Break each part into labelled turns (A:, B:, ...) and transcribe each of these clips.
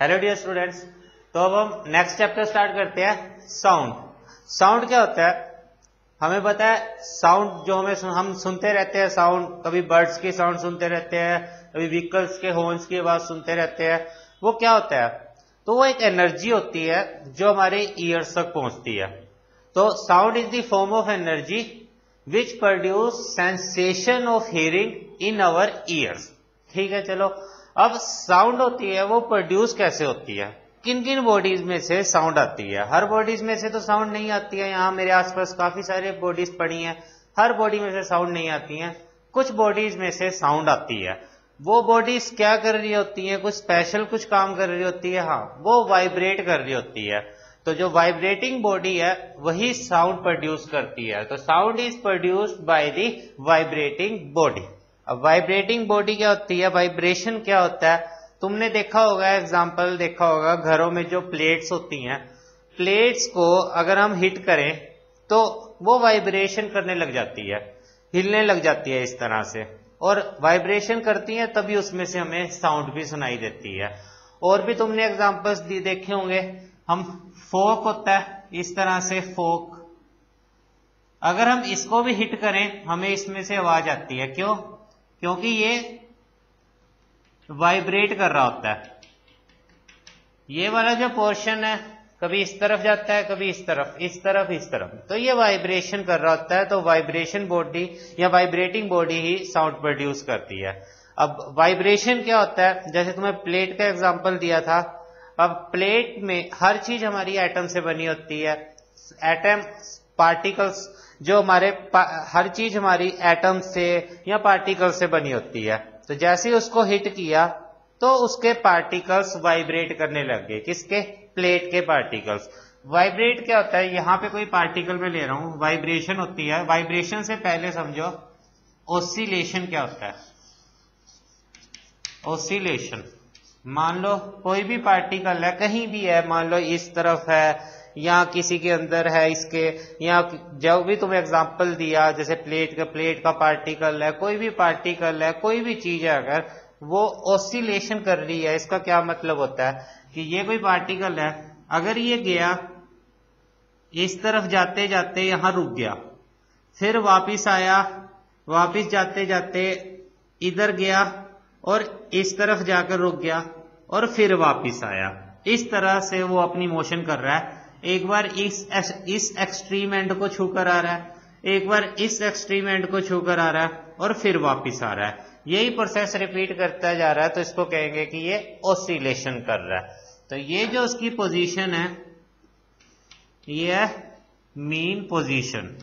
A: Hello dear students तो अब हम नेक्स्ट चैप्टर स्टार्ट करते हैं साउंड साउंड क्या होता है? हमें पता है साउंड जो हमें सुन, हम सुनते रहते हैं साउंड कभी बर्ड्स की साउंड सुनते रहते हैं कभी व्हीकल्स के हॉर्न्स की आवाज़ सुनते रहते हैं. वो क्या होता है? तो वो एक एनर्जी होती है जो हमारे ईयर्स तक पहुँचती है. तो sound is the form of energy which produce sensation of hearing in our ears ठीक है चलो. अब साउंड होती है, वो प्रोड्यूस कैसे होती है? किन किन बॉडीज में से साउंड आती है? हर बॉडीज में से तो साउंड नहीं आती है। यहाँ मेरे आसपास काफ़ी सारे बॉडीज पड़ी हैं। हर बॉडी में से साउंड नहीं आती है। कुछ बॉडीज में से साउंड आती है। वो बॉडीज क्या कर रही होती है? कुछ स्पेशल कुछ काम कर रही होती है? हाँ वो वाइब्रेट कर रही होती है। तो जो वाइब्रेटिंग बॉडी है, वही साउंड प्रोड्यूस करती है। तो sound is produced by the vibrating body अब वाइब्रेटिंग बॉडी क्या होती है? वाइब्रेशन क्या होता है? तुमने देखा होगा एग्ज़ाम्पल देखा होगा, घरों में जो प्लेट्स होती हैं प्लेट्स को अगर हम हिट करें तो वो वाइब्रेशन करने लग जाती है, हिलने लग जाती है इस तरह से। और वाइब्रेशन करती है, तभी उसमें से हमें साउंड भी सुनाई देती है। और भी तुमने एग्जाम्पल्स दी, देखे होंगे, हम फोक होता है, इस तरह से फोक अगर हम इसको भी हिट करें, हमें इसमें से आवाज़ आती है, क्यों? क्योंकि ये वाइब्रेट कर रहा होता है। ये वाला जो पोर्शन है, कभी इस तरफ़ जाता है, कभी इस तरफ़ इस तरफ़ इस तरफ़। तो ये वाइब्रेशन कर रहा होता है तो वाइब्रेशन बॉडी या वाइब्रेटिंग बॉडी ही साउंड प्रोड्यूस करती है। अब वाइब्रेशन क्या होता है? जैसे तुम्हें प्लेट का एग्जांपल दिया था, अब प्लेट में हर चीज़ हमारी एटम से बनी होती है। एटम पार्टिकल्स जो हमारे हर चीज़ हमारी एटम से या पार्टिकल से बनी होती है। तो जैसे ही उसको हिट किया तो उसके पार्टिकल्स वाइब्रेट करने लग गए। किसके? प्लेट के पार्टिकल्स। वाइब्रेट क्या होता है? यहाँ पे कोई पार्टिकल में ले रहा हूँ। वाइब्रेशन होती है। वाइब्रेशन से पहले समझो, ओसिलेशन क्या होता है? ओसिलेशन। मान लो कोई भी पार्टिकल है, कहीं भी है, मान लो इस तरफ़ है या किसी के अंदर है इसके या जब भी तुम्हें एग्ज़ाम्पल दिया, जैसे प्लेट का प्लेट का पार्टिकल है, कोई भी पार्टिकल है, कोई भी चीज़ है अगर, वो ऑसिलेशन कर रही है, इसका क्या मतलब होता है? कि ये कोई पार्टिकल है, अगर ये गया, इस तरफ़ जाते जाते यहाँ रुक गया, फिर वापिस आया, वापिस जाते जाते इधर गया और इस तरफ़ जाकर रुक गया और फिर वापिस आया। इस तरह से वो अपनी मोशन कर रहा है। एक बार इस इस एक्सट्रीम एंड को छूकर आ रहा है। एक बार इस एक्सट्रीम एंड को छूकर आ रहा है और फिर वापिस आ रहा है। यही प्रोसेस रिपीट करता जा रहा है तो इसको कहेंगे कि ये ऑसिलेशन कर रहा है। तो ये जो उसकी पोजीशन है, ये मीन पोजीशन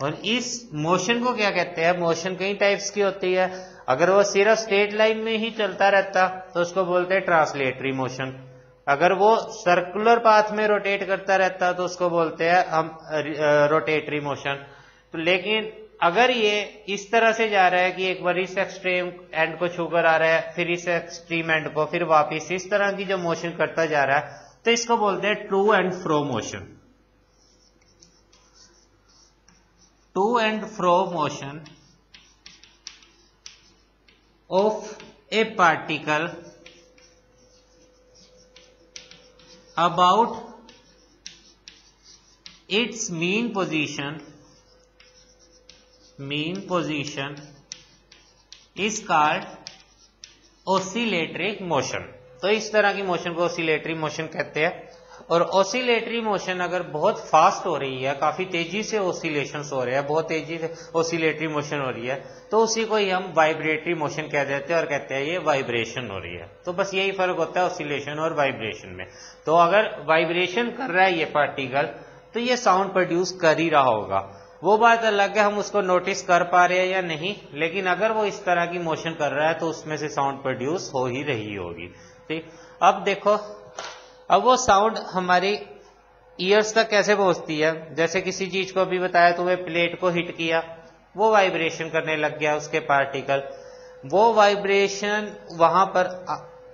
A: और इस मोशन को क्या कहते हैं? मोशन कई टाइप्स की होती है। अगर वो सिर्फ़ स्ट्रेट लाइन में ही चलता रहता तो उसको बोलते हैं ट्रांसलेटरी मोशन अगर वो सर्कुलर पाथ में रोटेट करता रहता तो उसको बोलते हैं, हम रोटेटरी मोशन तो लेकिन अगर ये इस तरह से जा रहा है कि एक बार इस एक्सट्रीम एंड को छूकर आ रहा है, फिर इस एक्सट्रीम एंड को, फिर वापिस इस तरह की जो मोशन करता जा रहा है तो इसको बोलते हैं to and fro motion to and fro motion of a particle about its mean position mean position is called oscillatory motion तो इस तरह की मोशन को oscillatory मोशन कहते हैं और ओसिलेटरी मोशन अगर बहुत फास्ट हो रही है, काफ़ी तेज़ी से ओसिलेशन हो रहे हैं, बहुत तेज़ी से ओसिलेटरी मोशन हो रही है तो उसी को ही हम वाइब्रेटरी मोशन कह देते हैं और कहते हैं ये वाइब्रेशन हो रही है। तो बस यही फ़र्क होता है ओसिलेशन और वाइब्रेशन में। तो अगर वाइब्रेशन कर रहा है ये पार्टिकल तो ये साउंड प्रोड्यूस कर ही रहा होगा। वो बात अलग है, हम उसको नोटिस कर पा रहे हैं या नहीं, लेकिन अगर वो इस तरह की मोशन कर रहा है तो उसमें से साउंड प्रोड्यूस हो ही रही होगी। ठीक, अब देखो अब वो साउंड हमारी ईयर्स तक कैसे पहुँचती है? जैसे किसी चीज़ को अभी बताया तो वह प्लेट को हिट किया, वो वाइब्रेशन करने लग गया उसके पार्टिकल वो वाइब्रेशन वहाँ पर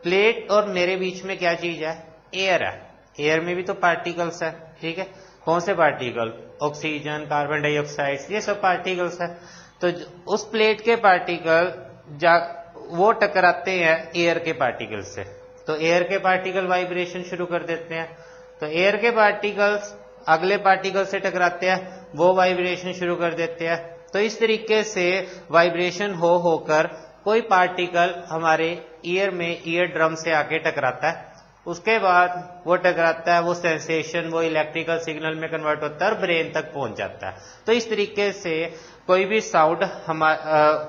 A: प्लेट और मेरे बीच में क्या चीज़ है? एयर है। एयर में भी तो पार्टिकल्स है, ठीक है? कौन से पार्टिकल ऑक्सीजन कार्बन डाइऑक्साइड ये सब पार्टिकल्स है। तो उस प्लेट के पार्टिकल जा, वो टकराते हैं एयर के पार्टिकल से। तो एयर के पार्टिकल वाइब्रेशन शुरू कर देते हैं। तो एयर के पार्टिकल्स अगले पार्टिकल से टकराते हैं, वो वाइब्रेशन शुरू कर देते हैं। तो इस तरीके से वाइब्रेशन हो होकर कोई पार्टिकल हमारे ईयर में ईयर ड्रम से आके टकराता है। उसके बाद वो टकराता है, वो सेंसेशन वो इलेक्ट्रिकल सिग्नल में कन्वर्ट होता है और ब्रेन तक पहुँच जाता है। तो इस तरीके से कोई भी साउंड हम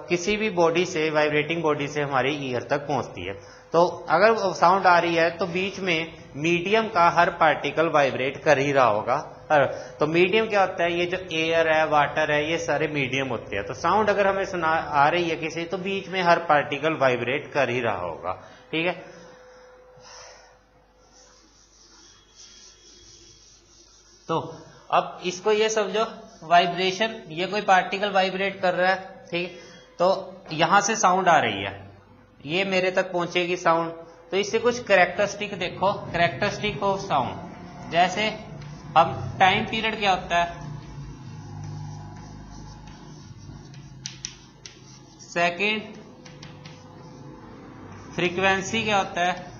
A: किसी भी बॉडी से वाइब्रेटिंग बॉडी से हमारी ईयर तक पहुँचती है। तो अगर साउंड आ रही है तो बीच में मीडियम का हर पार्टिकल वाइब्रेट कर ही रहा होगा। तो मीडियम क्या होता है? ये जो एयर है वाटर है, ये सारे मीडियम होते हैं। तो साउंड अगर हमें सुना, आ रही है किसी तो बीच में हर पार्टिकल वाइब्रेट कर ही रहा होगा। ठीक है? तो अब इसको ये समझो वाइब्रेशन ये कोई पार्टिकल वाइब्रेट कर रहा है, ठीक? तो यहाँ से साउंड आ रही है। ये मेरे तक पहुंचेगी साउंड तो इससे कुछ करेक्टरिस्टिक देखो। करेक्टरिस्टिक ऑफ़ साउंड जैसे अब टाइम पीरियड क्या होता है? सेकंड फ्रीक्वेंसी क्या होता है?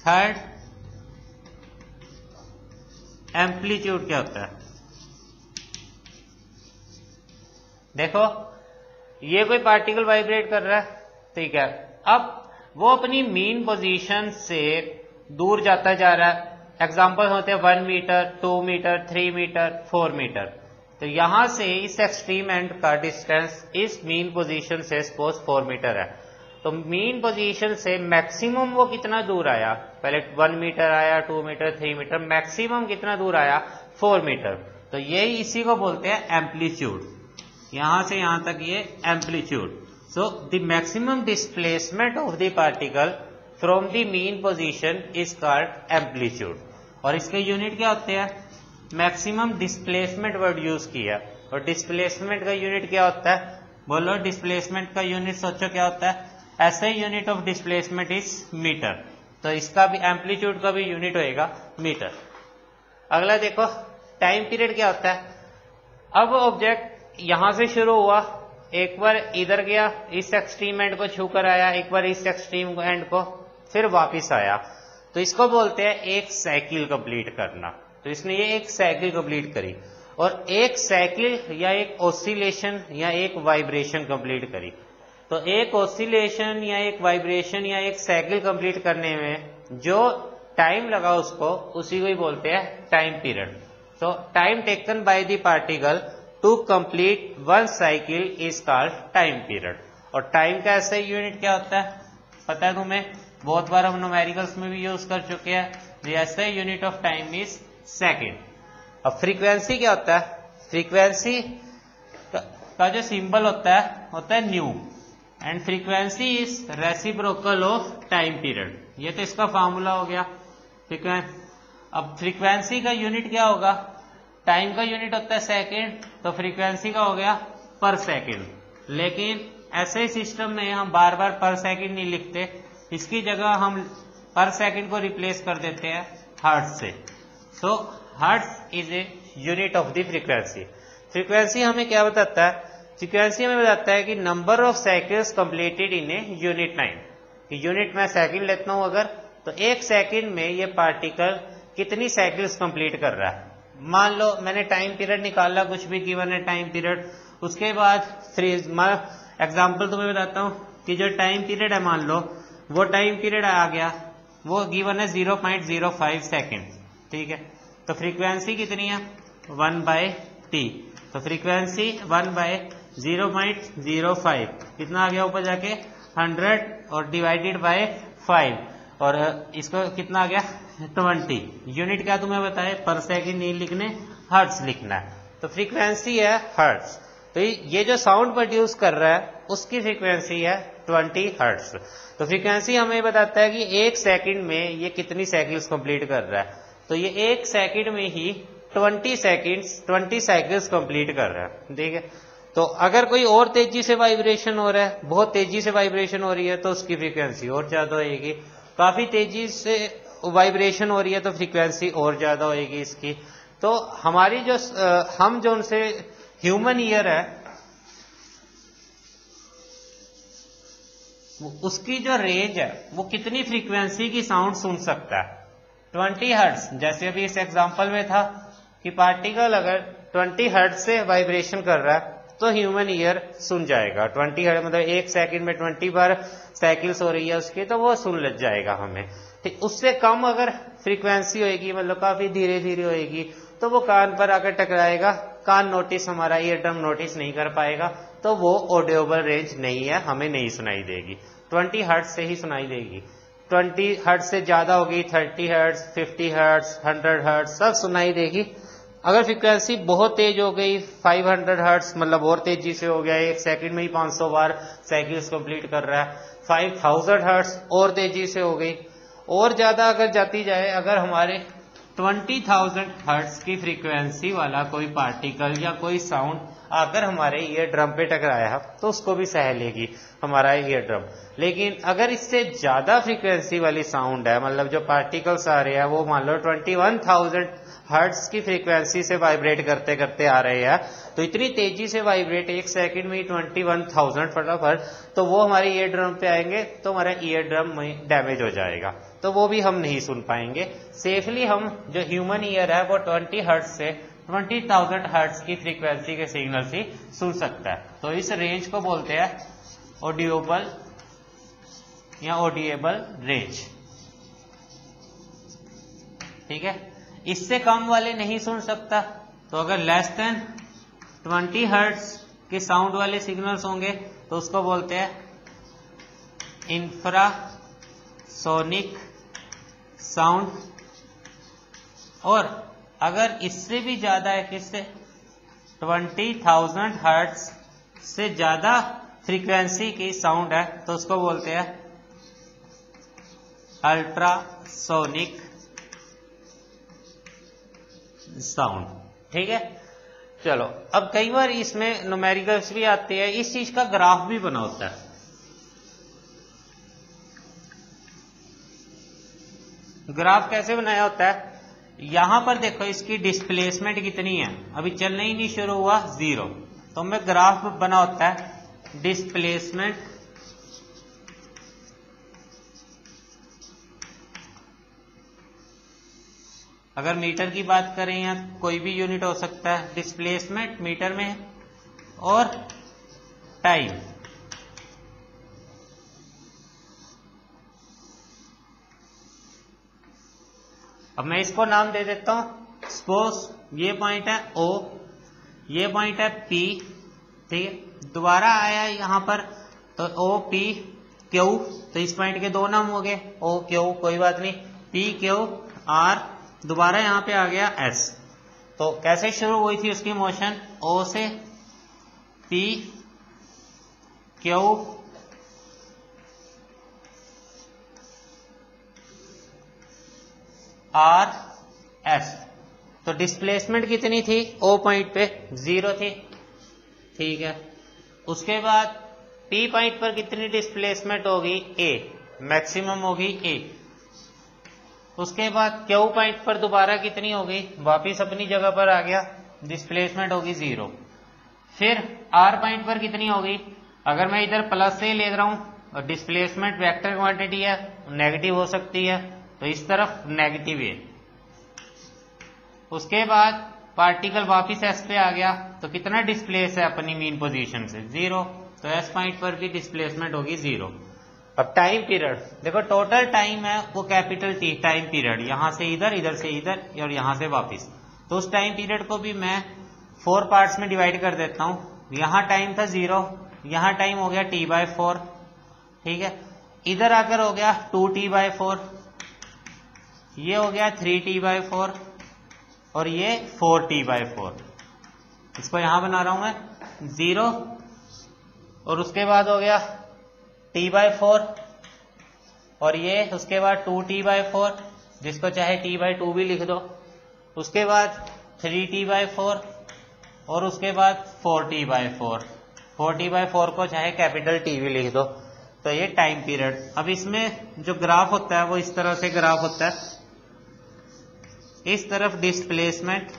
A: थर्ड एम्पलीट्यूड क्या होता है? देखो। ये कोई पार्टिकल वाइब्रेट कर रहा है? ठीक है। अब वो अपनी मीन पोजीशन से दूर जाता जा रहा है। एग्ज़ाम्पल होते हैं one meter two meter three meter four meter तो यहाँ से इस एक्सट्रीम एंड का डिस्टेंस इस मीन पोजीशन से सपोज़ फोर मीटर है। तो मीन पोजीशन से मैक्सिमम वो कितना दूर आया? पहले वन मीटर आया two meter three meter maximum कितना दूर आया? फोर मीटर तो यही इसी को बोलते हैं एम्पलीट्यूड यहाँ से यहाँ तक ये amplitude so the maximum displacement of the particle from the mean position is called amplitude और इसके यूनिट क्या होते हैं? मैक्सिमम डिस्प्लेसमेंट वर्ड यूज़ किया। और डिस्प्लेसमेंट का यूनिट क्या होता है? बोलो डिस्प्लेसमेंट का यूनिट सोचो क्या होता है? ऐसे unit of displacement is meter तो इसका भी एम्पलीट्यूड का भी यूनिट होएगा मीटर अगला देखो टाइम पीरियड क्या होता है? अब ऑब्जेक्ट यहाँ से शुरू हुआ, एक बार इधर गया, इस एक्सट्रीम एंड को छूकर आया, एक बार इस एक्सट्रीम एंड को, फिर वापिस आया। तो इसको बोलते हैं एक साइकिल कंप्लीट करना। तो इसने ये एक साइकिल कंप्लीट करी और एक साइकिल या एक ऑसिलेशन या एक वाइब्रेशन कंप्लीट करी। तो एक ऑसिलेशन या एक वाइब्रेशन या एक साइकिल कंप्लीट करने में जो टाइम लगा उसको, उसी को ही बोलते हैं टाइम पीरियड तो time taken by the particle to complete one cycle is called time period और टाइम का ऐसा यूनिट क्या होता है? पता है तुम्हें? बहुत बार हम नोमेरिकल्स में भी यूज़ कर चुके हैं। ऐसा unit of time is second अब फ्रीक्वेंसी क्या होता है? फ्रीक्वेंसी का जो सिंबल होता है होता है nu and frequency is reciprocal of time period ये तो इसका फॉर्मूला हो गया। फ्रीक्वेंस अब फ्रीक्वेंसी का यूनिट क्या होगा? टाइम का यूनिट होता है सेकेंड तो फ्रीक्वेंसी का हो गया पर सेकेंड। लेकिन ऐसे सिस्टम में हम बार बार पर सेकेंड नहीं लिखते। इसकी जगह हम पर सेकेंड को रिप्लेस कर देते हैं हर्ट से। So hertz is a unit of the frequency frequency हमें क्या बताता है? फ्रीक्वेंसी हमें बताता है कि number of cycles completed in a unit time कि यूनिट में साइकिल लेता हूँ अगर तो एक सेकंड में ये पार्टिकल कितनी साइकिल्स कंप्लीट कर रहा है? मान लो, मैंने टाइम पीरियड निकाला, कुछ भी गिवन है टाइम पीरियड उसके बाद एग्ज़ाम्पल तुम्हें बताता हूँ कि जो टाइम पीरियड है, मान लो, वो टाइम पीरियड आ गया। वो गिवन है zero point zero five second ठीक है? तो फ्रीक्वेंसी कितनी है? वन बाय टी तो frequency one by zero point zero five कितना आ गया ऊपर जाके? हंड्रेड और डिवाइडेड बाय फाइव और इसको कितना आ गया? ट्वेंटी। यूनिट क्या तुम्हें बताए? पर सेकेंड नहीं लिखने हर्ट्स लिखना है। तो फ्रीक्वेंसी है हर्ट्स तो ये जो साउंड प्रोड्यूस कर रहा है, उसकी फ्रीक्वेंसी है ट्वेंटी हर्ट्स तो फ्रीक्वेंसी हमें बताता है कि एक सेकंड में ये कितनी साइकिल्स कंप्लीट कर रहा है। तो ये एक सेकंड में ही twenty seconds twenty cycles complete कर रहा है। ठीक है? तो अगर कोई और तेज़ी से वाइब्रेशन हो रहा है, बहुत तेज़ी से वाइब्रेशन हो रही है तो उसकी फ्रीक्वेंसी और ज़्यादा होगी काफ़ी तेज़ी से वाइब्रेशन हो रही है तो फ्रीक्वेंसी और ज़्यादा होगी इसकी। तो हमारी जो हम जो उनसे ह्यूमन ईयर है उसकी जो रेंज है, वो कितनी फ्रीक्वेंसी की साउंड सुन सकता है? ट्वेंटी हर्ट्स जैसे अभी इस एग्जांपल में था कि पार्टिकल अगर ट्वेंटी हर्ट्स से वाइब्रेशन कर रहा है तो ह्यूमन ईयर सुन जाएगा। ट्वेंटी हर्ट मतलब एक सेकंड में ट्वेंटी बार साइकिल्स हो रही है उसकी तो वो सुन लग जाएगा हमें। ठीक उससे कम अगर फ्रीक्वेंसी होएगी मतलब काफ़ी धीरे धीरे होएगी तो वो कान पर आकर टकराएगा। कान नोटिस हमारा ईयर ड्रम नोटिस नहीं कर पाएगा तो वो ऑडियोबल रेंज नहीं है, हमें नहीं सुनाई देगी। ट्वेंटी हर्ट से ही सुनाई देगी। ट्वेंटी हर्ट से ज़्यादा होगी, thirty hertz fifty hertz hundred hertz सब सुनाई देगी। अगर फ्रिक्वेंसी बहुत तेज हो गई 500 हंड्रेड हर्ट्स मतलब और तेज़ी से हो गया, एक सेकंड में ही 500 बार साइकिल्स कंप्लीट कर रहा है 5000 हर्ट्स और तेज़ी से हो गई और ज़्यादा अगर जाती जाए अगर हमारे 20,000 हर्ट्स की फ्रीक्वेंसी वाला कोई पार्टिकल या कोई साउंड आकर हमारे ईयर ड्रम पे टकराया तो उसको भी सह लेगी हमारा ईयर ड्रम लेकिन अगर इससे ज़्यादा फ्रीक्वेंसी वाली साउंड है मतलब जो पार्टिकल्स आ रहे हैं वो मान लो 21,000 हर्ट्स की फ्रीक्वेंसी से वाइब्रेट करते करते आ रहे हैं तो इतनी तेज़ी से वाइब्रेट एक सेकंड में ट्वेंटी वन थाउज़ेंड फटाफट तो वो हमारे ईयर ड्रम पे आएँगे तो हमारा ईयर ड्रम डैमेज हो जाएगा। तो वो भी हम नहीं सुन पाएँगे। सेफली हम, जो ह्यूमन ईयर है, वो ट्वेंटी हर्ट्स से ट्वेंटी थाउज़ेंड हर्ट्स की फ्रीक्वेंसी के सिग्नल से सुन सकता है। तो इस रेंज को बोलते हैं ऑडियोबल या ऑडिएबल रेंज ठीक है? इससे कम वाले नहीं सुन सकता। तो अगर लेस देन 20 हर्ट्स के साउंड वाले सिग्नल्स होंगे तो उसको बोलते हैं इंफ्रा सोनिक साउंड और अगर इससे भी ज़्यादा है किससे? ट्वेंटी थाउज़ेंड हर्ट्स से ज़्यादा फ्रीक्वेंसी की साउंड है तो उसको बोलते हैं अल्ट्रासोनिक साउंड ठीक है? चलो, अब कई बार इसमें नोमेरिकल्स भी आते हैं, इस चीज़ का ग्राफ भी बना होता है। ग्राफ कैसे बनाया होता है? यहाँ पर देखो, इसकी डिस्प्लेसमेंट कितनी है? अभी चलना ही नहीं शुरू हुआ ज़ीरो तो मैं ग्राफ बना होता है डिस्प्लेसमेंट अगर मीटर की बात करें, या कोई भी यूनिट हो सकता है डिस्प्लेसमेंट मीटर में, और टाइम अब मैं इसको नाम दे देता हूँ। सपोज़ ये पॉइंट है ओ ये पॉइंट है पी ठीक है? दोबारा आया यहाँ पर तो ओ पी क्यू तो इस पॉइंट के दो नाम हो गए। ओ क्यू कोई बात नहीं। पी क्यू आर दोबारा यहाँ पे आ गया एस तो कैसे शुरू हुई थी उसकी मोशन ओ से पी क्यू आर एस। तो डिस्प्लेसमेंट कितनी थी? ओ पॉइंट पे ज़ीरो थी। ठीक है। उसके बाद पी पॉइंट पर कितनी डिस्प्लेसमेंट होगी? ए मैक्सिमम होगी ए उसके बाद क्यू पॉइंट पर दोबारा कितनी होगी? वापिस अपनी जगह पर आ गया। डिस्प्लेसमेंट होगी ज़ीरो फिर आर पॉइंट पर कितनी होगी? अगर मैं इधर प्लस से ले रहा हूँ और डिस्प्लेसमेंट वेक्टर क्वांटिटी है नेगेटिव हो सकती है। तो इस तरफ़ नेगेटिव है। उसके बाद पार्टिकल वापिस एस पे आ गया। तो कितना डिस्प्लेस है अपनी मीन पोजीशन से? ज़ीरो तो एस पॉइंट पर भी डिस्प्लेसमेंट होगी ज़ीरो अब टाइम पीरियड देखो टोटल टाइम है, वो कैपिटल टी टाइम पीरियड यहाँ से इधर इधर से इधर और यहाँ से वापस। तो उस टाइम पीरियड को भी मैं फोर पार्ट्स में डिवाइड कर देता हूँ। यहाँ टाइम था ज़ीरो यहाँ टाइम हो गया टी बाय फोर ठीक है? इधर आकर हो गया टू टी बाय फोर ये हो गया थ्री टी बाय फोर और ये फोर टी बाय फोर इसको यहाँ बना रहा हूँ मैं ज़ीरो और उसके बाद हो गया टी बाय फोर और ये उसके बाद टू टी बाय फोर जिसको चाहे टी बाय टू भी लिख दो। उसके बाद थ्री टी बाय फोर और उसके बाद four T by four four T by four को चाहे कैपिटल टी भी लिख दो। तो ये टाइम पीरियड अब इसमें जो ग्राफ होता है, वो इस तरह से ग्राफ होता है। इस तरफ़ डिस्प्लेसमेंट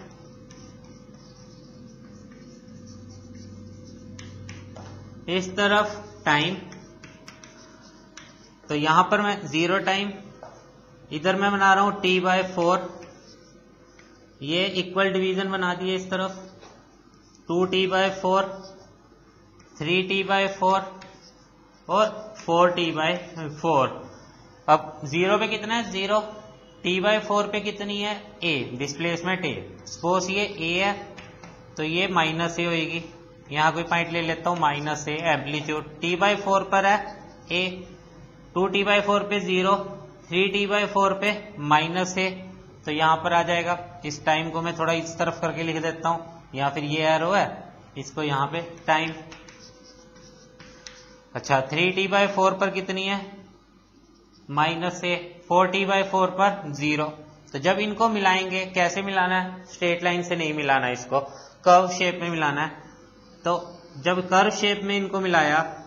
A: इस तरफ़ टाइम तो यहाँ पर मैं ज़ीरो टाइम इधर मैं बना रहा हूँ टी बाय फोर ये इक्वल डिवीज़न बना दिए इस तरफ़। Two T by four three T by four और फोर टी बाय फोर अब ज़ीरो पे कितना है? ज़ीरो टी बाय फोर पे कितनी है? ए डिस्प्लेसमेंट ए सपोज़ ये ए है तो ये माइनस ए होगी यहाँ कोई पॉइंट ले लेता हूँ minus A amplitude T by four पर है A two T by four पे zero three T by four पे माइनस ए तो यहाँ पर आ जाएगा। इस टाइम को मैं थोड़ा इस तरफ़ करके लिख देता हूँ। या फिर ये एरो है, इसको यहाँ पे टाइम अच्छा थ्री टी बाई फोर पर कितनी है? Minus A four T by four पर ज़ीरो। तो जब इनको मिलाएँगे, कैसे मिलाना है? स्ट्रेट लाइन से नहीं मिलाना है इसको। कर्व शेप में मिलाना है। तो जब कर्व शेप में इनको मिलाया,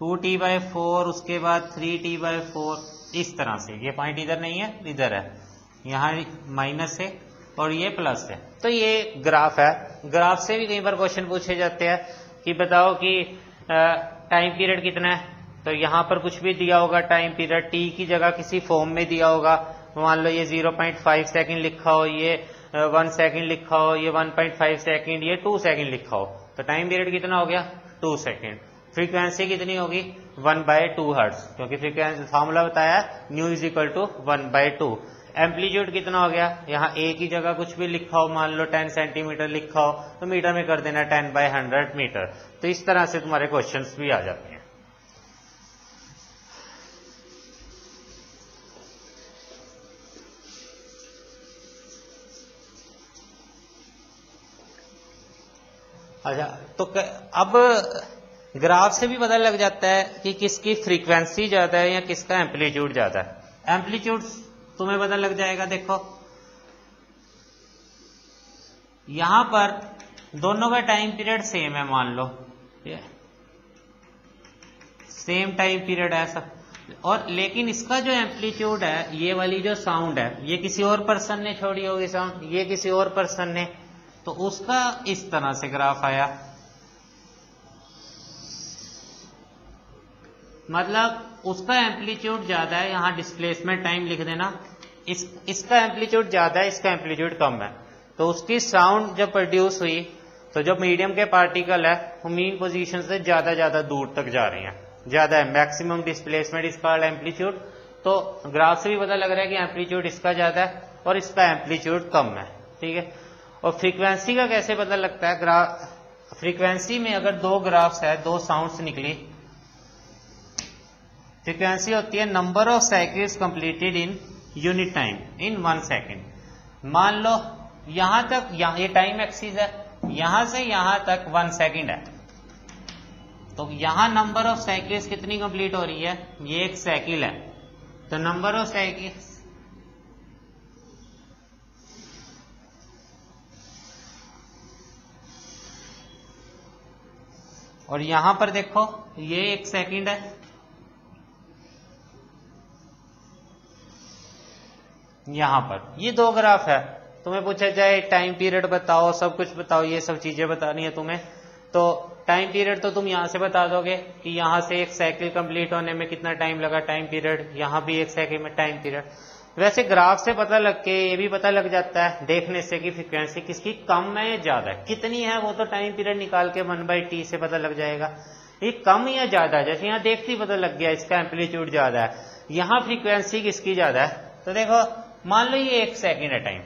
A: टू टी बाई फोर, उसके बाद थ्री टी बाई फोर, इस तरह से। ये पॉइंट इधर नहीं है, इधर है। यहाँ माइनस है और ये प्लस है। तो ये ग्राफ है। ग्राफ से भी कई बार क्वेश्चन पूछे जाते हैं कि बताओ कि टाइम पीरियड कितना है? तो यहाँ पर कुछ भी दिया होगा टाइम पीरियड टी की जगह किसी फॉर्म में दिया होगा। मान लो ये 0.5 सेकंड लिखा हो, ये वन सेकंड लिखा हो, ये 1.5 सेकंड ये टू सेकंड लिखा हो। तो टाइम पीरियड कितना हो गया? टू सेकंड फ्रीक्वेंसी कितनी होगी? वन बाय टू हर्ट्स क्योंकि फ्रीक्वेंसी फॉर्मूला बताया nu is equal to one by two amplitude कितना हो गया? यहाँ ए की जगह कुछ भी लिखा हो, मान लो 10 सेंटीमीटर लिखा हो तो मीटर में कर देना 10 बाय 100 मीटर। तो इस तरह से तुम्हारे क्वेश्चंस भी आ जाते हैं। अच्छा तो अब ग्राफ से भी पता लग जाता है कि किसकी फ्रीक्वेंसी ज़्यादा है या किसका एम्पलीट्यूड ज़्यादा है। एम्पलीट्यूड तुम्हें पता लग जाएगा, देखो। यहाँ पर दोनों का टाइम पीरियड सेम है, मान लो। सेम टाइम पीरियड है सब। और लेकिन इसका जो एम्पलीट्यूड है, ये वाली जो साउंड है, ये किसी और पर्सन ने छोड़ी होगी साउंड ये किसी और पर्सन ने तो उसका इस तरह से ग्राफ आया। मतलब उसका एम्पलीट्यूड ज़्यादा है, यहाँ डिस्प्लेसमेंट टाइम लिख देना। इस, इसका एम्पलीट्यूड ज़्यादा है, इसका एम्पलीट्यूड कम है। तो उसकी साउंड जब प्रोड्यूस हुई तो जो मीडियम के पार्टिकल है, वो मीन पोजीशन से ज़्यादा ज़्यादा दूर तक जा रहे हैं। ज़्यादा है, मैक्सिमम डिस्प्लेसमेंट इसका एम्पलीट्यूड। तो ग्राफ से भी पता लग रहा है कि एम्पलीट्यूड इसका ज़्यादा है और इसका एम्पलीट्यूड कम है, ठीक है? और फ्रीक्वेंसी का कैसे पता लगता है? ग्राफ फ्रीक्वेंसी में अगर दो ग्राफ्स है, दो साउंड्स निकली फ्रीक्वेंसी होती है number of cycles completed in unit time in one second मान लो, यहाँ तक, यहाँ, ये टाइम एक्सीज है, यहाँ से यहाँ तक वन सेकेंड है। तो यहाँ नंबर ऑफ़ साइकिल्स कितनी कंप्लीट हो रही है? ये एक साइकिल है। तो नंबर ऑफ़ साइकिल्स और यहाँ पर देखो, ये एक सेकंड है। यहाँ पर। ये दो ग्राफ है। तुम्हें पूछा जाए टाइम पीरियड बताओ, सब कुछ बताओ, ये सब चीज़ें बतानी है तुम्हें। तो टाइम पीरियड तो तुम यहाँ से बता दोगे कि यहाँ से एक साइकिल कंप्लीट होने में कितना टाइम लगा टाइम पीरियड यहाँ भी एक साइकिल में टाइम पीरियड वैसे ग्राफ से पता लग के, ये भी पता लग जाता है, देखने से कि फ्रिक्वेंसी किसकी कम है या ज़्यादा है। कितनी है वो तो टाइम पीरियड निकाल के वन बाई टी से पता लग जाएगा। ये कम या ज़्यादा है? जैसे यहाँ देखते ही पता लग गया, इसका एम्पलीट्यूड ज़्यादा है। यहाँ फ्रीक्वेंसी किसकी ज़्यादा है? तो देखो, मान लो ये एक सेकेंड है टाइम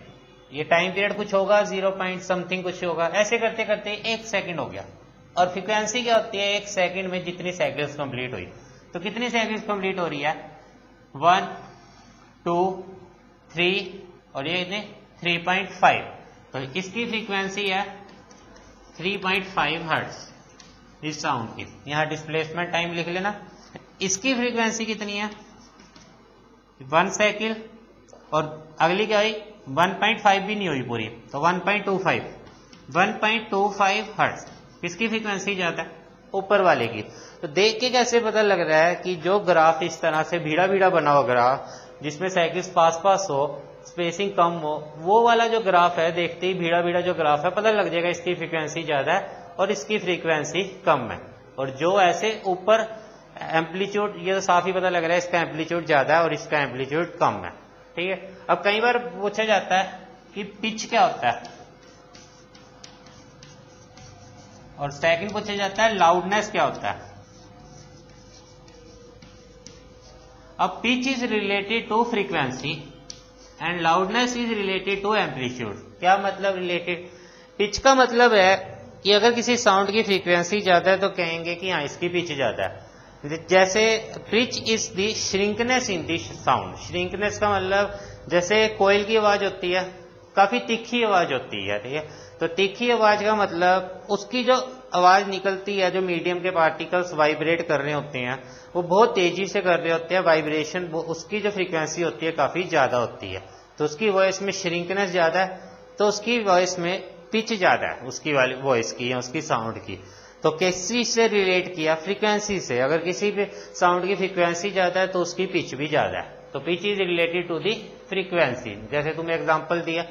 A: ये टाइम पीरियड कुछ होगा ज़ीरो पॉइंट समथिंग कुछ होगा। ऐसे करते करते एक सेकेंड हो गया। और फ्रीक्वेंसी क्या होती है? एक सेकेंड में जितनी साइकिल्स कंप्लीट हुई। तो कितनी साइकिल्स कंप्लीट हो रही है? वन थ्री और ये कितने थ्री पॉइंट फाइव तो इसकी फ्रीक्वेंसी है थ्री पॉइंट फाइव हर्ट्स इस साउंड की। यहाँ डिस्प्लेसमेंट टाइम लिख लेना। इसकी फ्रीक्वेंसी कितनी है? वन साइकिल और अगली क्या हुई? 1.5 भी नहीं हुई पूरी। तो 1.25 1.25 हर्ट्ज किसकी फ्रीक्वेंसी ज़्यादा है? ऊपर वाले की। तो देख के कैसे पता लग रहा है कि जो ग्राफ इस तरह से भीड़ा भीड़ा बना हुआ ग्राफ जिसमें साइकिल्स पास पास हो स्पेसिंग कम हो, वो वाला जो ग्राफ है, देखते ही भीड़ा भीड़ा जो ग्राफ है, पता लग जाएगा इसकी फ्रीक्वेंसी ज़्यादा है और इसकी फ्रीक्वेंसी कम है। और जो ऐसे ऊपर एम्पलीट्यूड ये तो साफ़ ही पता लग रहा है, इसका एम्पलीट्यूड ज़्यादा है और इसका एम्पलीट्यूड कम है। ठीक है? अब कई बार पूछा जाता है कि पिच क्या होता है? और सेकंड पूछा जाता है लाउडनेस क्या होता है? अब pitch is related to frequency and loudness is related to amplitude क्या मतलब रिलेटेड पिच का मतलब है कि अगर किसी साउंड की फ्रीक्वेंसी ज़्यादा है तो कहेंगे कि हाँ इसकी पिच ज़्यादा है। जैसे pitch is the shrillness in the sound shrillness का मतलब जैसे कोयल की आवाज़ होती है, काफ़ी तिखी आवाज़ होती है, ठीक है? तो तीखी आवाज़ का मतलब उसकी जो आवाज़ निकलती है, जो मीडियम के पार्टिकल्स वाइब्रेट कर रहे होते हैं, वो बहुत तेज़ी से कर रहे होते हैं वाइब्रेशन उसकी जो फ्रीक्वेंसी होती है, काफ़ी ज़्यादा होती है। तो उसकी वॉइस में श्रिंकनेस ज़्यादा है तो उसकी वॉइस में पिच ज़्यादा है, उसकी वाली वॉइस की या उसकी साउंड की। तो किसी से रिलेट किया फ्रीक्वेंसी से, अगर किसी भी साउंड की फ्रीक्वेंसी ज़्यादा है तो उसकी पिच भी ज़्यादा है। तो pitch is related to the frequency जैसे तुमने एग्ज़ाम्पल दिया।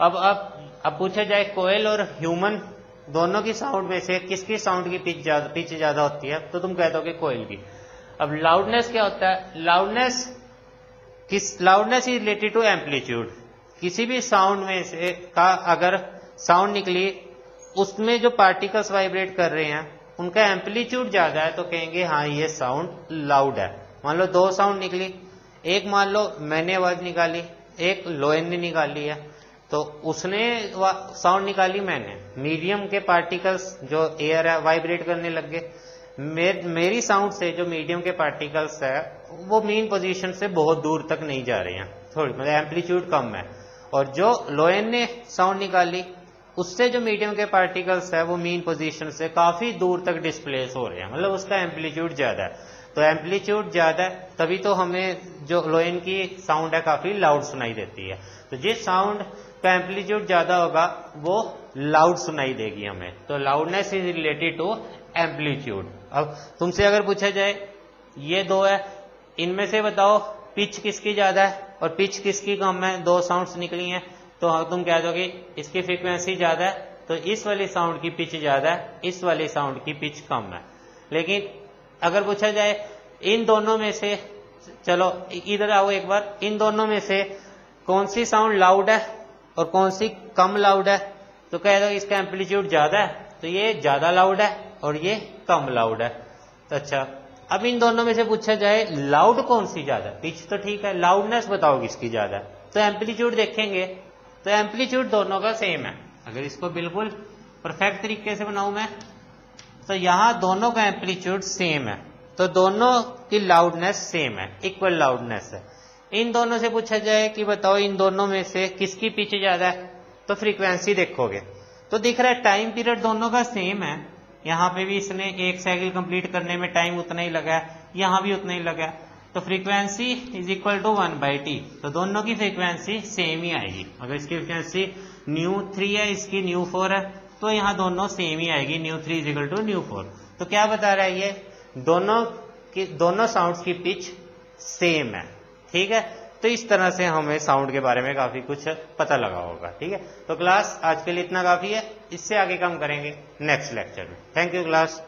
A: अब अब अब पूछा जाए कोयल और ह्यूमन दोनों की साउंड में से किसकी साउंड की पिच ज़्यादा पिच ज़्यादा होती है तो तुम कह दोगे कोयल की। अब लाउडनेस क्या होता है? लाउडनेस किस loudness is related to amplitude किसी भी साउंड में से का अगर साउंड निकली, उसमें जो पार्टिकल्स वाइब्रेट कर रहे हैं, उनका एम्पलीट्यूड ज़्यादा है तो कहेंगे हाँ ये साउंड लाउड है। मान लो दो साउंड निकली। एक मान लो मैंने आवाज़ निकाली, एक लोयन ने निकाली है। तो उसने साउंड निकाली मैंने। मीडियम के पार्टिकल्स जो एयर है वाइब्रेट करने लग गए। मेर, मेरी साउंड से जो मीडियम के पार्टिकल्स है वो मेन पोजीशन से बहुत दूर तक नहीं जा रहे हैं। थोड़ी मतलब एम्पलीट्यूड कम है। और जो लोयन ने साउंड निकाली उससे जो मीडियम के पार्टिकल्स है वो मेन पोजीशन से काफ़ी दूर तक डिस्प्लेस हो रहे हैं। मतलब उसका एम्पलीट्यूड ज़्यादा है। तो एम्पलीट्यूड ज़्यादा है तभी तो हमें जो लोयन की साउंड है काफ़ी लाउड सुनाई देती है। तो जिस साउंड का एम्पलीट्यूड ज़्यादा होगा, वो लाउड सुनाई देगी हमें। तो loudness is related to amplitude अब तुमसे अगर पूछा जाए, ये दो है, इनमें से बताओ पिच किसकी ज़्यादा है? और पिच किसकी कम है? दो साउंड्स निकली हैं तो तुम कह दोगे, इसकी फ्रीक्वेंसी ज़्यादा है तो इस वाली साउंड की पिच ज़्यादा है, इस वाली साउंड की पिच कम है। लेकिन अगर पूछा जाए, इन दोनों में से, चलो इधर आओ एक बार, इन दोनों में से कौन सी साउंड लाउड है? और कौन सी कम लाउड है? तो कह दो इसका एम्पलीट्यूड ज़्यादा है तो ये ज़्यादा लाउड है और ये कम लाउड है। तो अच्छा अब इन दोनों में से पूछा जाए लाउड कौन सी ज़्यादा पिच तो ठीक है लाउडनेस बताओ किसकी ज़्यादा तो एम्पलीट्यूड देखेंगे तो एम्पलीट्यूड दोनों का सेम है। अगर इसको बिल्कुल परफेक्ट तरीके से बनाऊ मैं तो यहाँ दोनों का एम्पलीट्यूड सेम है तो दोनों की लाउडनेस सेम है इक्वल लाउडनेस है। इन दोनों से पूछा जाए कि बताओ इन दोनों में से किसकी पिच ज़्यादा है तो फ्रीक्वेंसी देखोगे। तो दिख रहा है टाइम पीरियड दोनों का सेम है। यहाँ पे भी इसने एक साइकिल कंप्लीट करने में टाइम उतना ही लगा है, यहाँ भी उतना ही लगा है। तो frequency is equal to one by T तो दोनों की फ्रीक्वेंसी सेम ही आएगी। अगर इसकी फ्रीक्वेंसी न्यू थ्री है, इसकी न्यू फोर है तो यहाँ दोनों सेम ही आएगी nu three is equal to nu four तो क्या बता रहा है ये? दोनों की, दोनों साउंड्स की पिच सेम है। ठीक है? तो इस तरह से हमें साउंड के बारे में काफ़ी कुछ पता लगा होगा, ठीक है? तो क्लास आज के लिए इतना काफ़ी है। इससे आगे काम करेंगे नेक्स्ट लेक्चर में। Thank you class